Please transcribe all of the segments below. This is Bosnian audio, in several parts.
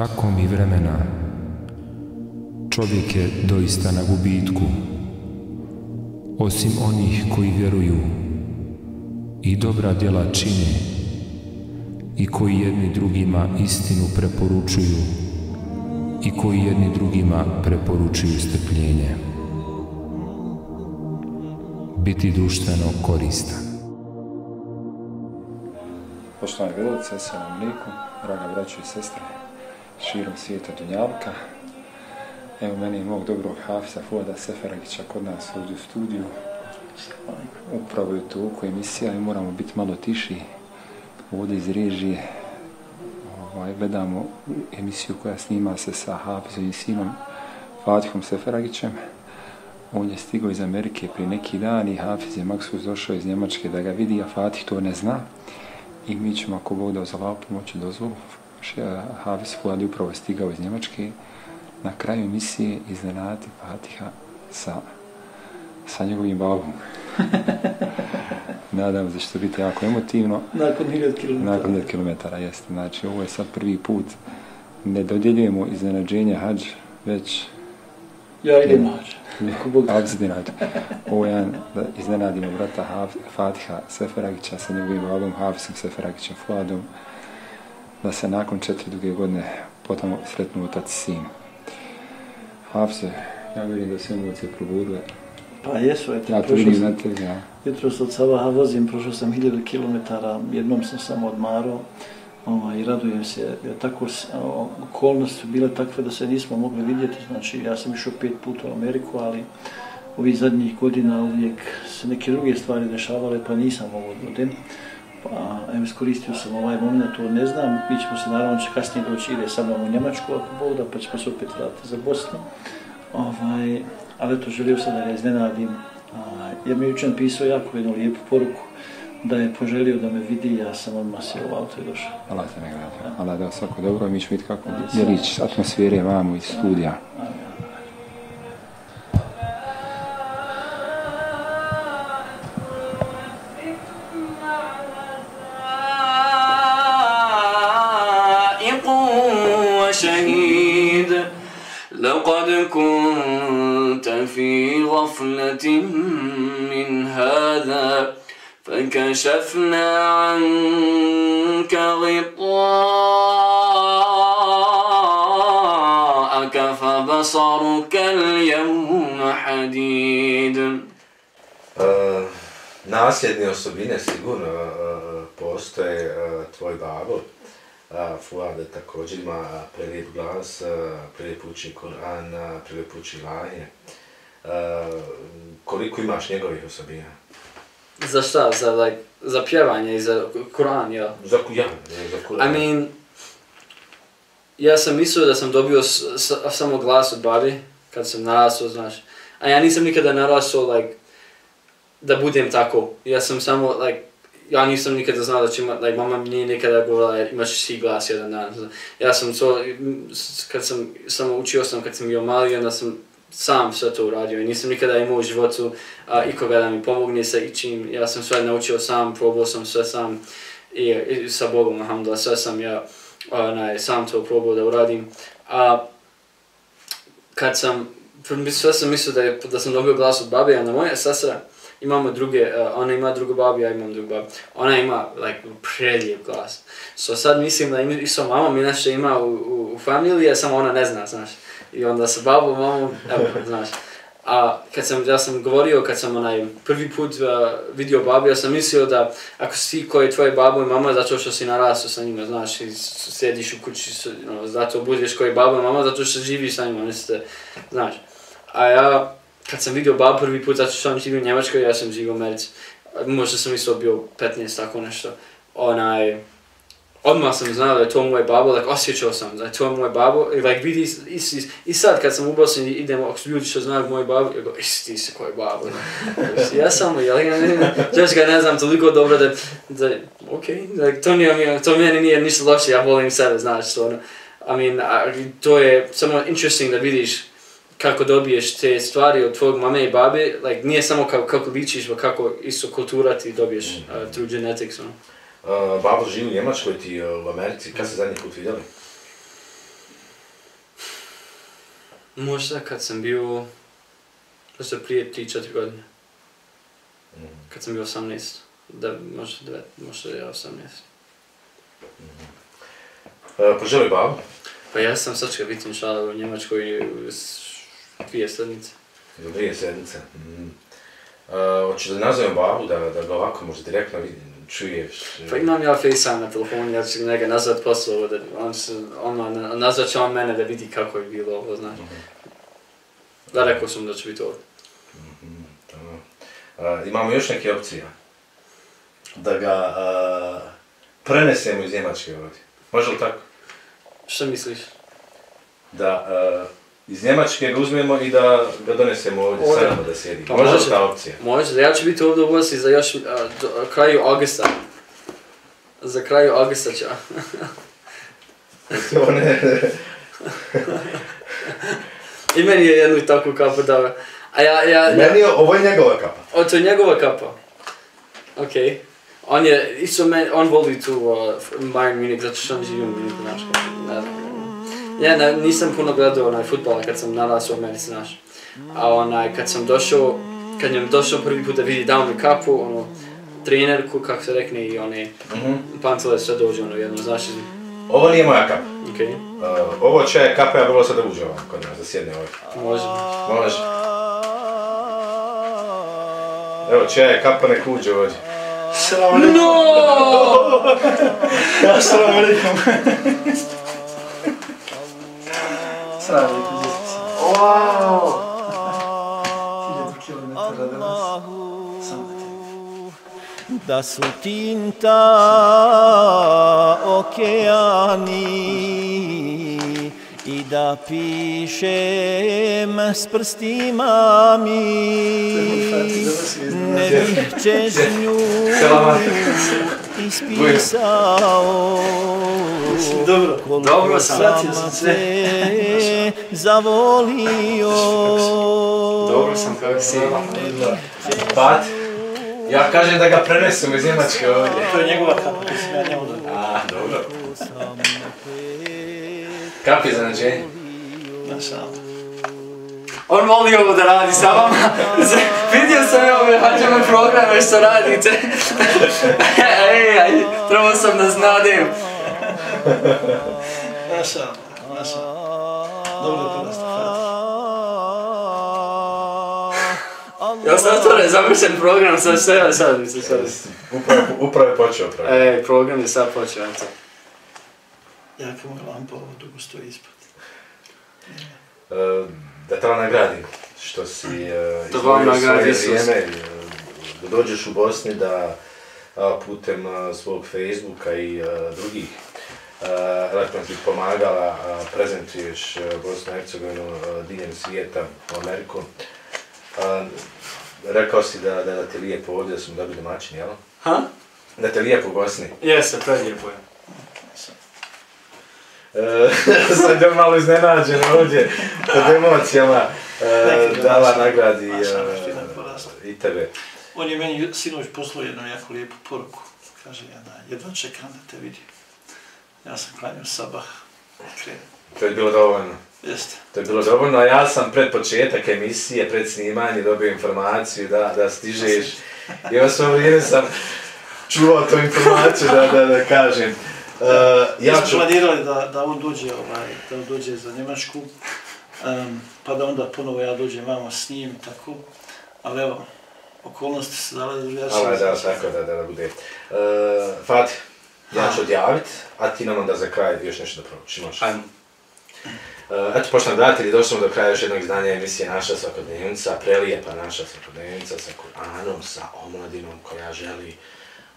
tako mi vremena, čovjek je doista na gubitku, osim onih koji vjeruju i dobra djela čine i koji jedni drugima istinu preporučuju i koji jedni drugima preporučuju strpljenje. Biti društveno koristan. Poštovani gledalci, assalamu alaikum, draga braća i sestre, širom svijeta Dunjalka. Evo meni je mog dobrog Hafsa Fuada Seferagića kod nas ovdje u studiju. Upravo je to oko emisija i moramo biti malo tiši ovdje iz režije. Ovaj, gledamo emisiju koja snima se sa Hafizom i sinom Fatihom Seferagićem. On je stigao iz Amerike prije neki dan i Hafiz je Maksus došao iz Njemačke da ga vidi, a Fatih to ne zna. I mi ćemo, ako Bog da za pomoći dozvolu, Hafiz Fuad je upravo stigao iz Njemačke na kraju emisije iznenati Fatiha sa, sa njegovim babom. Nadam se što biti jako emotivno. Nakon 1000 km. Nakon 1000 km, jeste. Znači, ovo je sad prvi put. Ne dodjeljujemo iznenađenja hađ, već... Ja idem hađ. Abzidinat. Ovo je jedan da iznenadimo brata Haf, Fatiha Seferagića sa njegovim babom Hafizom Seferagićem Fuadom da se nakon četiri duge godine potom sretnu otac i sin. Hafize, ja vjerujem da se emocije probudile. Pa jesu, eto, Ja to vidim na tebi, ja. Jutro se od Savaha vozim, prošao sam hiljadu kilometara, jednom sam samo odmarao ovaj, i radujem se, jer tako okolnosti su bile takve da se nismo mogli vidjeti, znači ja sam išao pet puta u Ameriku, ali ovih zadnjih godina uvijek se neke druge stvari dešavale, pa nisam mogao da odem. Pa evo iskoristio sam ovaj moment, to ne znam, mi ćemo se naravno će kasnije doći, ide sa mnom u Njemačku ako Bog da, pa ćemo se opet vratiti za Bosnu. Ovaj, ali eto, želio sam da ga iznenadim, a, jer mi je učen pisao jako jednu lijepu poruku, da je poželio da me vidi, ja sam odmah sjeo u auto i došao. Allah te ne gleda. Allah da svako dobro, mi ćemo vidjeti kako djelić atmosfere vamo iz studija. سائق وشهيد لقد كنت في غفلة من هذا فكشفنا عنك غطاءك فبصرك اليوم حديد nasljedne osobine sigurno postoje tvoj babo. Fuade također ima prelijep glas, prelijep uči Koran, prelijep uči laje. Koliko imaš njegovih osobina? Za šta? Za, like, za pjevanje i za Koran, jel? Za kujan, za Koran. I mean, ja sam mislio da sam dobio s, s, samo glas od babi kad sam narastao, znaš. A ja nisam nikada narastao, like, da budem tako. Ja sam samo, like, ja nisam nikada znao da će ima, like, mama mi nije nikada govorila, imaš si glas jedan dan. Ja sam to, kad sam, samo učio sam kad sam bio mali, onda sam sam sve to uradio i nisam nikada imao u životu a, ikoga da mi pomogne sa ičim. Ja sam sve naučio sam, probao sam sve sam i, i sa Bogom, alhamdulillah, sve sam ja onaj, sam to probao da uradim. A kad sam, sve sam mislio da, je, da sam dobio glas od babe, a na moja sestra, imamo druge, uh, ona ima drugu babu, ja imam drugu babu. Ona ima, like, prelijep glas. So sad mislim da im, isto mama mi nešto ima u, u, u familiji, a samo ona ne zna, znaš. I onda sa babom, mamom, evo, znaš. A kad sam, ja sam govorio, kad sam onaj prvi put uh, vidio babu, ja sam mislio da ako si ko koji je tvoje babo i mama, zato što si narastao sa njima, znaš, i s- sjediš u kući, no, zato budeš koji babo i mama, zato što živiš sa njima, mislite, znaš. A ja, kad sam vidio babu prvi put, zato što sam živio u Njemačkoj, ja sam živio u Americi. Možda sam isto bio 15, tako nešto. Onaj, odmah sam znao da je to moj babo, like, osjećao sam da je to moj babo, i like, vidi, is, is, is, i sad kad sam u Bosni idemo, ako ljudi što znaju moj babo, ja go, is, ti se koji babo, znači, ja sam, ja, ja, ne, znači, ga ne znam toliko dobro da, da, okej, like, to, nije, to meni nije ništa loše, ja volim sebe, znaš, to, ono, I mean, a, to je samo interesting da vidiš kako dobiješ te stvari od tvojeg mame i babe, like, nije samo kako, kako ličiš, već kako isto kultura ti dobiješ uh, through genetics, ono. Uh, babo živi u Njemačkoj, ti uh, u Americi, kad ste zadnji put vidjeli? Možda kad sam bio, možda prije 3-4 godine, Mhm. kad sam bio 18, da, možda 9, možda ja 18. E, poželi babu? Pa ja sam sad će biti inšala u Njemačkoj s dvije sedmice. Dvije sedmice. Mhm. E, hoćeš da nazovem babu, da, da ga ovako možda direktno vidim, čuješ? Pa imam ja FaceTime na telefonu, ja ću njega nazvat posle ovo, da on se, on, nazvat će on mene da vidi kako je bilo ovo, znaš. Da, rekao sam da će biti ovo. Mhm, tamam. E, imamo još neke opcije. Da ga e, prenesemo iz Njemačke ovdje. Može li tako? Šta misliš? Da e, iz Njemačke ga uzmemo i da ga donesemo ovdje Ovdje. sa nama da sjedi. Pa Može može. ta opcija? Može, ja ću biti ovdje u Bosni za još, a, do, kraju augusta. Za kraju augusta ću. To ne, I meni je jednu takvu kapu da... A ja, ja, ja, Meni je, ovo je njegova kapa. o, to je njegova kapa. Okej. Okay. On je, isto men, on voli tu uh, Bayern Munich, zato što on živi u Munichu, znaš. Ne, ja ne, nisam puno gledao onaj futbol kad sam narasao u Americi, znaš. A onaj, kad sam došao, kad njem došao prvi put da vidi, dao mi kapu, ono, trenerku, kako se rekne, i one Mhm. pantele sve dođe, ono, jedno, znaš, Ovo nije moja kapa. okej, Uh, ovo će kapa ja bilo sad da uđe ovako kod nas, da sjedne ovdje. može. Može. Evo, će kapa nek uđe ovdje. Salam alaikum. No! Salam alaikum. Alaikum, djeca. Wow! Hiljadu kilometara do nas. Samo da da su tinta okeani i da pišem s prstima mi čežnju ispisao Dobro. Dobro sam. Sam sve. te zavolio Dobro sam kako si. Pat, ja kažem da ga prenesemo iz Njemačke ovdje. To je njegova kapa, to sam ja njemu dao. A, dobro. Kap je zanađenje. Znaš, a, On voli ovo da radi sa vama. Vidio sam ja ove hađame programe što radite. Ej, aj, trebao sam da znadem. znaš, a, znaš, a. Dobro je prvo Ja sam to ne završen program, sad sve ja sad mi se sad. Upravo, upravo je počeo pravo. Ej, program je sad počeo, eto. Jaka moja lampa, ovo dugo stoji ispod. E, da te vam nagradim što si uh, Da vam nagradi Isus. vrijeme, e, da dođeš u Bosni da a, putem a, svog Facebooka i a, drugih a, elektronskih pomagala a, prezentuješ a, Bosnu i Hercegovinu a, diljem svijeta u Ameriku. A, rekao si da, da, da ti je lijepo ovdje, da smo dobili domaćin, jel? Ha? Da te je lijepo u Bosni. Jeste, prelijepo je. E, sam je malo iznenađen ovdje pod emocijama e, dala nagradi e, i tebe. On je meni sinoć poslao jednu jako lijepu poruku. Kaže, ja da, jedva čekam da te vidim. Ja sam klanio sabah. Krenuo. To je bilo dovoljno. Jeste. To je bilo dovoljno, a ja sam pred početak emisije, pred snimanje dobio informaciju da, da stižeš. I ovo svo vrijeme sam čuvao tu informaciju da, da, da kažem. Uh, Ja ja ću... planirali da, da on dođe, ovaj, da on dođe za Njemačku, um, pa da onda ponovo ja dođem vamo s njim, tako. Ali evo, okolnosti se dale drugačije. Ali da, tako da, da, da bude. Uh, Fatih, ja ću odjavit, a ti nam onda za kraj još nešto da. Ajmo. Uh, eto, poštovani gledatelji, došli smo do kraja još jednog izdanja emisije Naša svakodnevnica, prelijepa naša svakodnevnica sa Kur'anom, sa omladinom koja želi,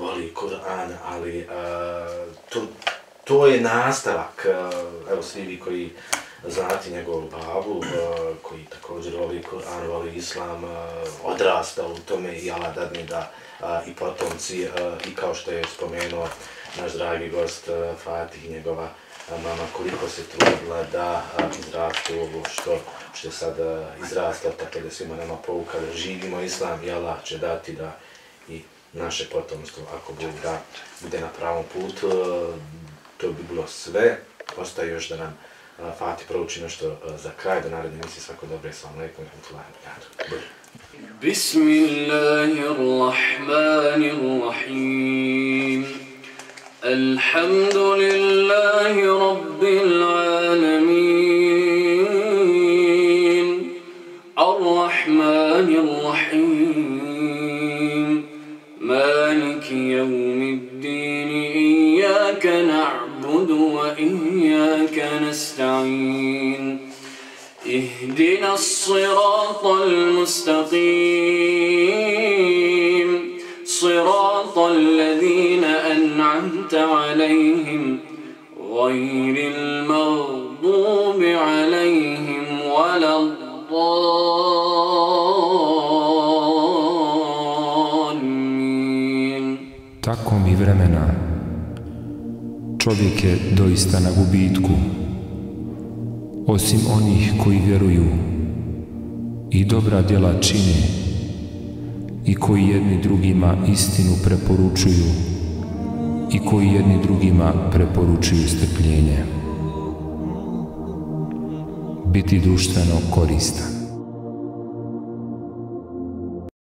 voli Kur'an, ali uh, to, to je nastavak, uh, evo svi vi koji znate njegovu babu, uh, koji također voli Kur'an, voli Islam, uh, odrasta u tome i Allah dadne da uh, i potomci, uh, i kao što je spomenuo naš dragi gost uh, Fatih njegova mama koliko se trudila da a, izrastu ovo što, što je sad a, tako da svima nama pouka da živimo islam i Allah će dati da i naše potomstvo, ako Bog da, bude na pravom putu, e, to bi bilo sve. Ostaje još da nam e, Fati prouči nešto e, za kraj, do naredne emisije, svako dobro i svam lijepo, nekako. Bismillahirrahmanirrahim Alhamdulillahi Rabbil Alamin Arrahmanirrahim. الذين أنعمت عليهم غير المغضوب عليهم ولا الضالين Tako mi vremena, čovjek je doista na gubitku, osim onih koji vjeruju i dobra djela čine i koji jedni drugima istinu preporučuju i koji jedni drugima preporučuju strpljenje. Biti društveno koristan.